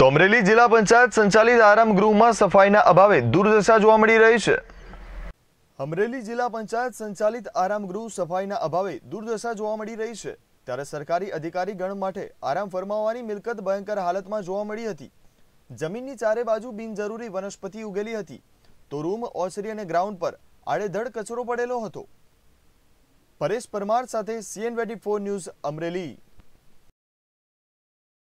તો અમરેલી જિલ્લા પંચાયત સંચાલિત આરામ ગૃહમાં સફાઈના અભાવે દુર્દશા જોવા મળી રહી છે. અમરેલી જિલ્લા પંચાયત સંચાલિત આરામ ગૃહ સફાઈના અભાવે દુર્દશા જોવા મળી રહી છે. ત્યારે સરકારી અધિકારી ગણ માટે આરામ ફરમાવવાની મિલકત ભયંકર હાલતમાં જોવા મળી હતી. જમીનની ચારે બાજુ બિનજરૂરી વનસ્પતિ ઉગેલી હતી. તો રૂમ, ઓસરી અને ગ્રાઉન્ડ પર આડેધડ કચરો પડેલો હતો. પરેશ પરમાર સાથે CN twenty four news Amreli.